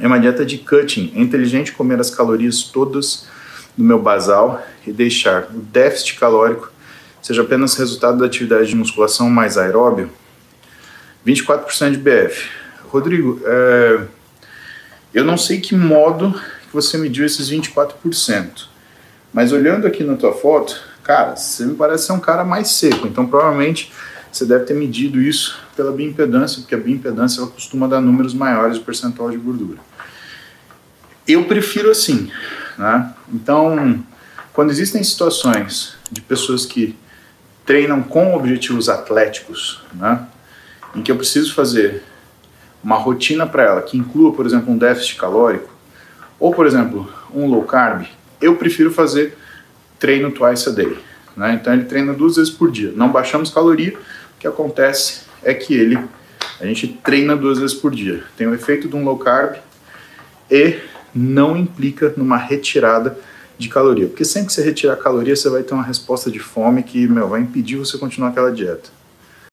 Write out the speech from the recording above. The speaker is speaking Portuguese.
é uma dieta de cutting. É inteligente comer as calorias todas do meu basal e deixar o déficit calórico seja apenas resultado da atividade de musculação mais aeróbio. 24% de BF. Rodrigo, é, eu não sei que modo que você mediu esses 24%, mas olhando aqui na tua foto, cara, você me parece ser um cara mais seco, então provavelmente você deve ter medido isso pela bioimpedância, porque a bioimpedância ela costuma dar números maiores de percentual de gordura. Eu prefiro assim, né? Então, quando existem situações de pessoas que treinam com objetivos atléticos, né? Em que eu preciso fazer uma rotina para ela que inclua, por exemplo, um déficit calórico, ou, por exemplo, um low carb, eu prefiro fazer treino twice a day. Né? Então ele treina duas vezes por dia. Não baixamos caloria, que acontece é que ele, a gente treina duas vezes por dia. Tem o efeito de um low carb e não implica numa retirada de caloria. Porque sempre que você retirar caloria, você vai ter uma resposta de fome que meu, vai impedir você continuar aquela dieta.